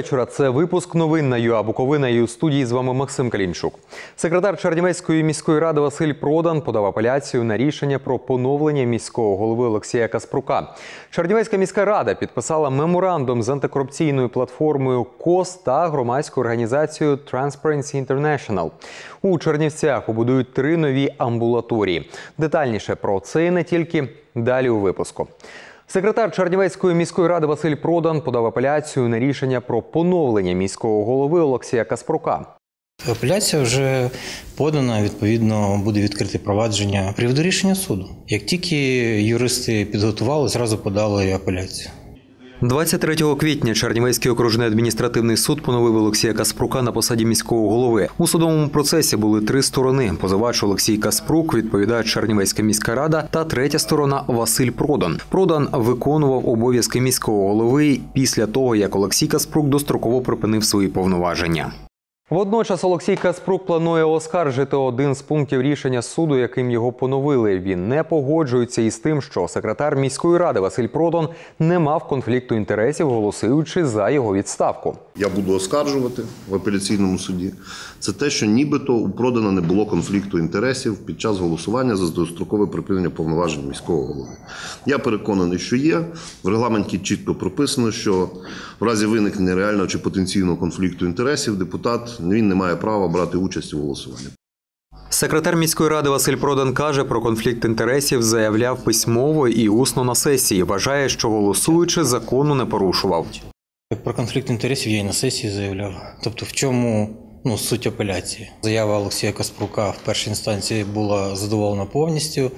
Вечора. Це випуск новин на ЮА Буковина і у студії з вами Максим Калінчук. Секретар Чернівецької міської ради Василь Продан подав апеляцію на рішення про поновлення міського голови Олексія Каспрука. Чернівецька міська рада підписала меморандум з антикорупційною платформою КОС та громадською організацією Transparency International. У Чернівцях побудують три нові амбулаторії. Детальніше про це і не тільки далі у випуску. Секретар Чернівецької міської ради Василь Продан подав апеляцію на рішення про поновлення міського голови Олексія Каспрука. Апеляція вже подана, відповідно, буде відкрите провадження приводу рішення суду. Як тільки юристи підготували, зразу подали апеляцію. 23 квітня Чернівецький окружний адміністративний суд поновив Олексія Каспрука на посаді міського голови. У судовому процесі були три сторони: позивач Олексій Каспрук, відповідає Чернівецька міська рада та третя сторона Василь Продан. Продан виконував обов'язки міського голови після того, як Олексій Каспрук достроково припинив свої повноваження. Водночас Олексій Каспрук планує оскаржити один з пунктів рішення суду, яким його поновили. Він не погоджується із тим, що секретар міської ради Василь Продон не мав конфлікту інтересів, голосуючи за його відставку. Я буду оскаржувати в апеляційному суді. Це те, що нібито у продана не було конфлікту інтересів під час голосування за дострокове припинення повноважень міського голови. Я переконаний, що є. В регламенті чітко прописано, що в разі виникнення реального чи потенційного конфлікту інтересів депутат він не має права брати участь у голосуванні. Секретар міської ради Василь Продан каже про конфлікт інтересів, заявляв письмово і усно на сесії. Вважає, що голосуючи закону не порушував. Про конфлікт інтересів я і на сесії заявляв. Тобто, в чому ну, суть апеляції? Заява Олексія Каспрука в першій інстанції була задоволена повністю.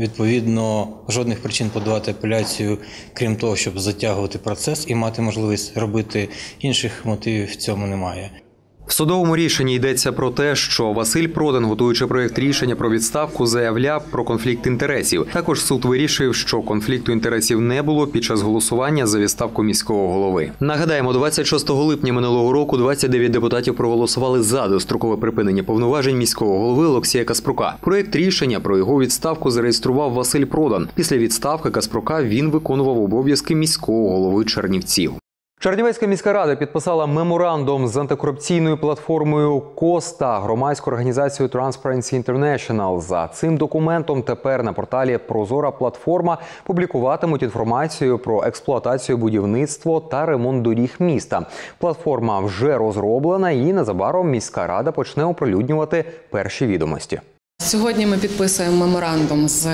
Відповідно, жодних причин подавати апеляцію, крім того, щоб затягувати процес і мати можливість робити інших мотивів в цьому немає. В судовому рішенні йдеться про те, що Василь Продан, готуючи проєкт рішення про відставку, заявляв про конфлікт інтересів. Також суд вирішив, що конфлікту інтересів не було під час голосування за відставку міського голови. Нагадаємо, 26 липня минулого року 29 депутатів проголосували за дострокове припинення повноважень міського голови Олексія Каспрука. Проєкт рішення про його відставку зареєстрував Василь Продан. Після відставки Каспрука він виконував обов'язки міського голови Чернівців. Чернівецька міська рада підписала меморандум з антикорупційною платформою КОС та громадською організацією Transparency International. За цим документом тепер на порталі Прозора платформа публікуватимуть інформацію про експлуатацію будівництво та ремонт доріг міста. Платформа вже розроблена, і незабаром міська рада почне оприлюднювати перші відомості. Сьогодні ми підписуємо меморандум з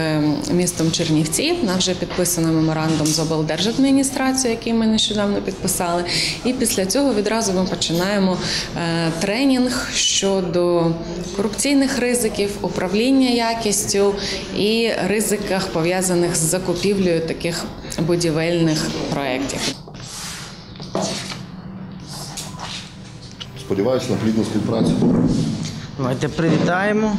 містом Чернівці. У нас вже підписано меморандум з облдержадміністрацією, який ми нещодавно підписали. І після цього відразу ми починаємо е, тренінг щодо корупційних ризиків, управління якістю і ризиках пов'язаних з закупівлею таких будівельних проєктів. Сподіваюся на плідну співпрацю. Давайте привітаємо.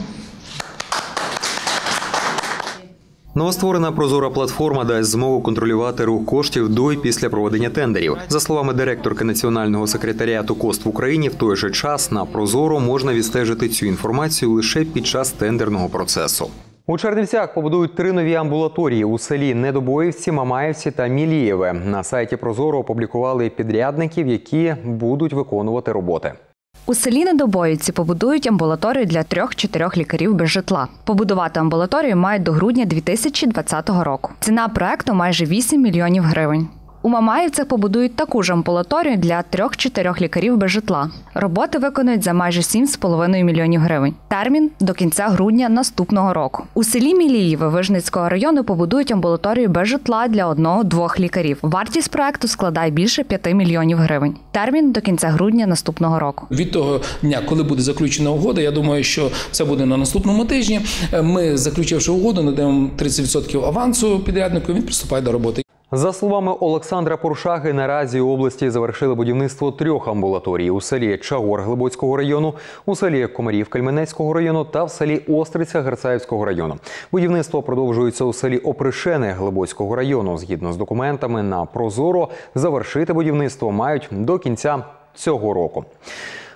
Новостворена прозора платформа дасть змогу контролювати рух коштів до і після проведення тендерів. За словами директорки національного секретаріату КОСТ в Україні, в той же час на Прозоро можна відстежити цю інформацію лише під час тендерного процесу. У Чернівцях побудують три нові амбулаторії у селі Недобоївці, Мамаївці та Мілієве. На сайті Прозоро опублікували підрядників, які будуть виконувати роботи. У селі Недобоївці побудують амбулаторію для трьох-чотирьох лікарів без житла. Побудувати амбулаторію мають до грудня 2020 року. Ціна проекту майже 8 мільйонів гривень. У Мамаївцях побудують таку ж амбулаторію для трьох-чотирьох лікарів без житла. Роботи виконують за майже 7,5 мільйонів гривень. Термін до кінця грудня наступного року. У селі Міліїве Вижницького району побудують амбулаторію без житла для одного-двох лікарів. Вартість проекту складає більше 5 мільйонів гривень. Термін до кінця грудня наступного року. Від того дня, коли буде заключена угода, я думаю, що це буде на наступному тижні. Ми, заключивши угоду, надаємо 30% авансу підряднику. Він приступає до роботи. За словами Олександра Поршаги, наразі у області завершили будівництво трьох амбулаторій у селі Чагор Глибоцького району, у селі Комарів Кальменецького району та в селі Остриця Герцаївського району. Будівництво продовжується у селі Опришене Глибоцького району. Згідно з документами на Прозоро, завершити будівництво мають до кінця цього року.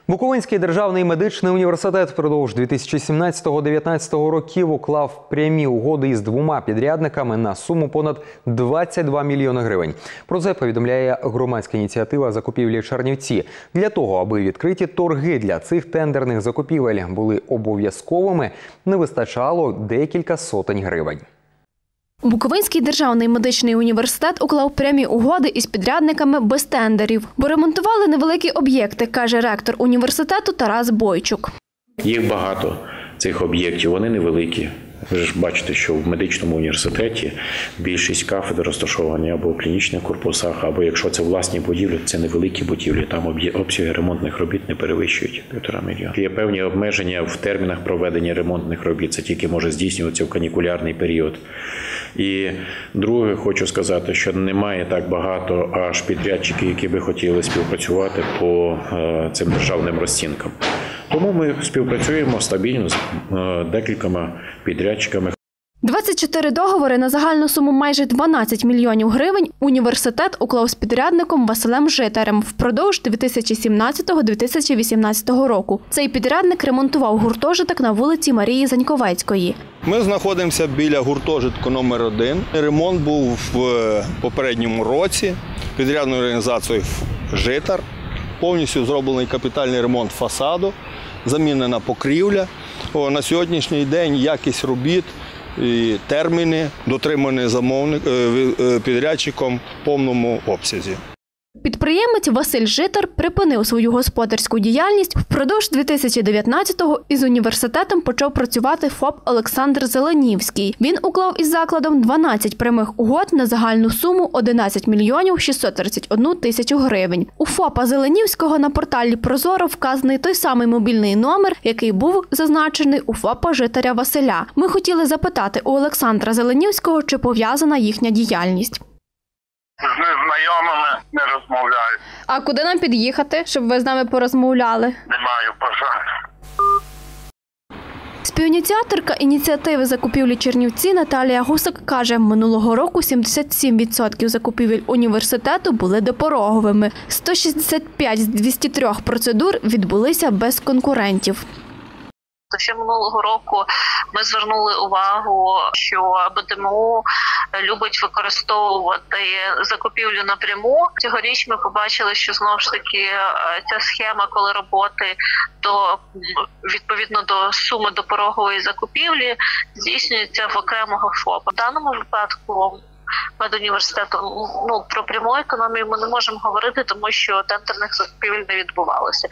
Буковинський державний медичний університет впродовж 2017-2019 років уклав прямі угоди із двома підрядниками на суму понад 22 мільйони гривень. Про це повідомляє громадська ініціатива закупівлі Чернівці. Для того, аби відкриті торги для цих тендерних закупівель були обов'язковими, не вистачало декілька сотень гривень. Буковинський державний медичний університет уклав прямі угоди із підрядниками без тендерів, бо ремонтували невеликі об'єкти, каже ректор університету Тарас Бойчук. Їх багато цих об'єктів, вони невеликі. Ви ж бачите, що в медичному університеті більшість кафедр розташовані або в клінічних корпусах, або якщо це власні будівлі, це невеликі будівлі. Там обсяги ремонтних робіт не перевищують півтора мільйона. Є певні обмеження в термінах проведення ремонтних робіт. Це тільки може здійснюватися в канікулярний період. І друге, хочу сказати, що немає так багато аж підрядчиків, які би хотіли співпрацювати по е, цим державним розцінкам. Тому ми співпрацюємо стабільно з е, декількома підрядчиками. 24 договори на загальну суму майже 12 мільйонів гривень університет уклав з підрядником Василем Житарем впродовж 2017-2018 року. Цей підрядник ремонтував гуртожиток на вулиці Марії Заньковецької. Ми знаходимося біля гуртожитку номер 1 Ремонт був в е, попередньому році підрядною організацією Житар. Повністю зроблений капітальний ремонт фасаду, замінена покрівля. О, на сьогоднішній день якість робіт і терміни дотримані замовник, е, е, підрядчиком в повному обсязі. Підприємець Василь Житар припинив свою господарську діяльність. Впродовж 2019-го із університетом почав працювати ФОП Олександр Зеленівський. Він уклав із закладом 12 прямих угод на загальну суму 11 мільйонів 631 тисячу гривень. У ФОПа Зеленівського на порталі Прозоро вказаний той самий мобільний номер, який був зазначений у ФОПа Житаря Василя. Ми хотіли запитати у Олександра Зеленівського, чи пов'язана їхня діяльність. З незнайомими не розмовляю. А куди нам під'їхати, щоб ви з нами порозмовляли? Не маю бажання. Співініціаторка ініціативи закупівлі Чернівці Наталія Гусак каже, минулого року 77% закупівель університету були допороговими. 165 з 203 процедур відбулися без конкурентів. То ще минулого року ми звернули увагу, що БДМУ любить використовувати закупівлю напряму. Цьогоріч ми побачили, що знову ж таки е, ця схема, коли роботи до відповідно до суми допорогової закупівлі здійснюється в окремого ФОПа. В даному випадку. Медуніверситету ну про пряму економію ми не можемо говорити, тому що тендерних закупівель не відбувалося.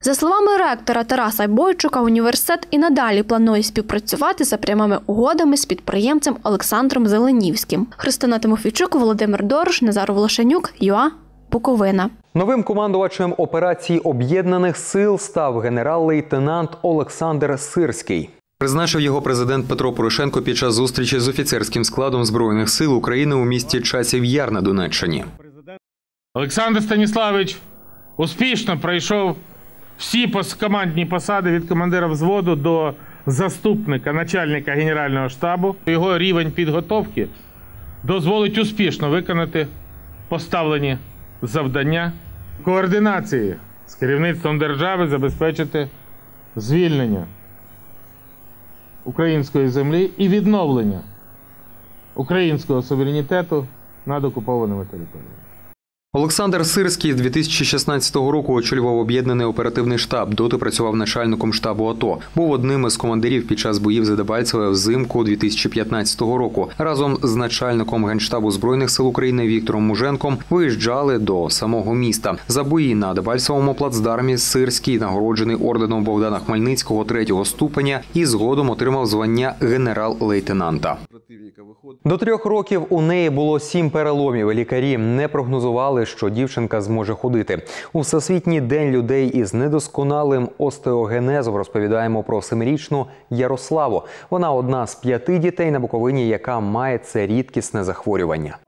За словами ректора Тараса Бойчука, університет і надалі планує співпрацювати за прямими угодами з підприємцем Олександром Зеленівським. Христина Тимофійчук, Володимир Дорош, Назар Волошенюк, ЮА, Буковина. Новим командувачем операції об'єднаних сил став генерал-лейтенант Олександр Сирський. Призначив його президент Петро Порошенко під час зустрічі з офіцерським складом збройних сил України у місті Часів Яр на Донеччині. Олександр Станіславович успішно пройшов всі командні посади від командира взводу до заступника начальника Генерального штабу. Його рівень підготовки дозволить успішно виконати поставлені завдання координації з керівництвом держави забезпечити звільнення української землі і відновлення українського суверенітету над окупованими територіями. Олександр Сирський з 2016 року очолював об'єднаний оперативний штаб. Доти працював начальником штабу АТО. Був одним із командирів під час боїв за Дебальцеве взимку 2015 року. Разом з начальником генштабу збройних сил України Віктором Муженком виїжджали до самого міста. За бої на Дебальцевому плацдармі Сирський нагороджений орденом Богдана Хмельницького третього ступеня і згодом отримав звання генерал-лейтенанта. До трьох років у неї було сім переломів. Лікарі не прогнозували, що дівчинка зможе ходити. У всесвітній день людей із недосконалим остеогенезом розповідаємо про семирічну Ярославу. Вона одна з п'яти дітей на Буковині, яка має це рідкісне захворювання.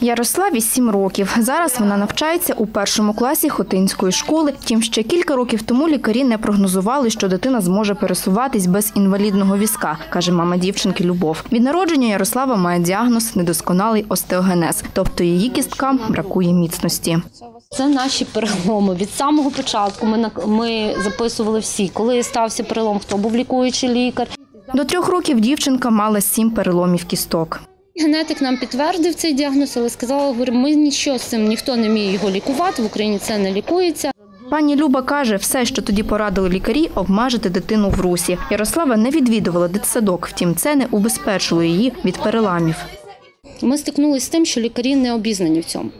Ярославі 7 років. Зараз вона навчається у першому класі Хотинської школи. Втім, ще кілька років тому лікарі не прогнозували, що дитина зможе пересуватись без інвалідного візка, каже мама дівчинки Любов. Від народження Ярослава має діагноз недосконалий остеогенез, тобто її кісткам бракує міцності. Це наші переломи. Від самого початку ми, ми записували всі, коли стався перелом, хто був лікуючий лікар. До трьох років дівчинка мала сім переломів кісток. Генетик нам підтвердив цей діагноз, але сказала, говорю, ми нічого з цим, ніхто не вміє його лікувати, в Україні це не лікується. Пані Люба каже, все, що тоді порадили лікарі, обмежити дитину в русі. Ярослава не відвідувала дитсадок, втім, це не убезпечило її від переламів. Ми стикнулися з тим, що лікарі не обізнані в цьому.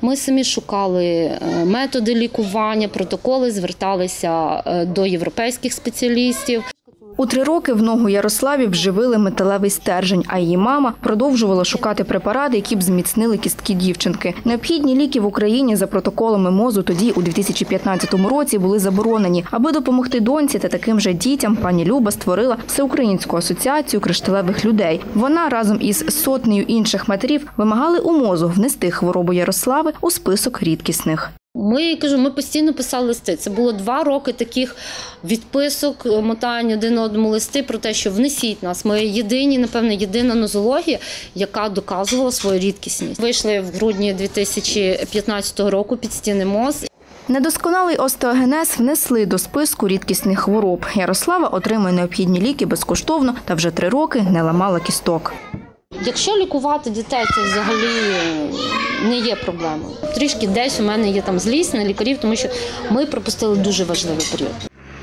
Ми самі шукали е, методи лікування, протоколи, зверталися е, до європейських спеціалістів. У три роки в ногу Ярославі вживили металевий стержень, а її мама продовжувала шукати препарати, які б зміцнили кістки дівчинки. Необхідні ліки в Україні за протоколами МОЗу тоді, у 2015 році, були заборонені. Аби допомогти доньці та таким же дітям, пані Люба створила всеукраїнську асоціацію кришталевих людей. Вона разом із сотнею інших матерів вимагали у МОЗу внести хворобу Ярослави у список рідкісних. Ми кажу, ми постійно писали листи. Це було два роки таких відписок, мотань один одному листи про те, що внесіть нас. Ми єдині, напевно, єдина нозологія, яка доказувала свою рідкісність. Вийшли в грудні 2015 року під стіни МОЗ. Недосконалий остеогенез внесли до списку рідкісних хвороб. Ярослава отримує необхідні ліки безкоштовно та вже три роки не ламала кісток. Якщо лікувати дітей, це взагалі не є проблемою. Трішки десь у мене є там злість на лікарів, тому що ми пропустили дуже важливий період.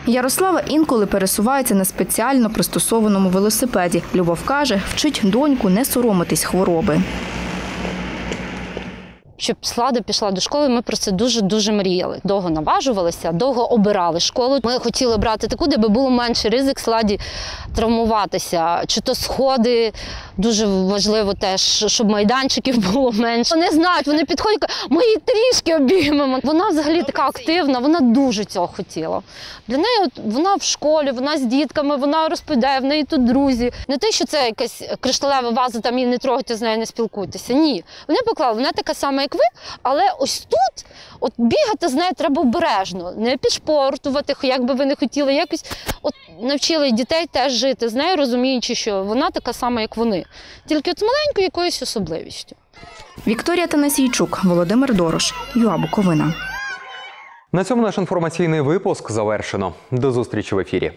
Ярослава інколи пересувається на спеціально пристосованому велосипеді. Любов каже, вчить доньку не соромитись хвороби. Щоб Слада пішла до школи, ми про це дуже дуже мріяли. Довго наважувалися, довго обирали школу. Ми хотіли брати таку, де би було менший ризик сладі травмуватися. Чи то сходи дуже важливо теж, щоб майданчиків було менше. Вони знають, вони підходять, кажуть, ми її трішки обіймемо. Вона взагалі така активна, вона дуже цього хотіла. Для неї от вона в школі, вона з дітками, вона розповідає, в неї тут друзі. Не те, що це якась кришталева ваза, там її не трогайте, з нею не спілкуйтеся. Ні. Вони поклали, вона така сама, як ви, але ось тут от бігати з нею треба обережно, не підшпортувати, як би ви не хотіли. Якось от навчили дітей теж жити з нею, розуміючи, що вона така сама, як вони, тільки от з маленькою якоюсь особливістю. Вікторія Танасійчук, Володимир Дорош, Юа Буковина. На цьому наш інформаційний випуск завершено. До зустрічі в ефірі.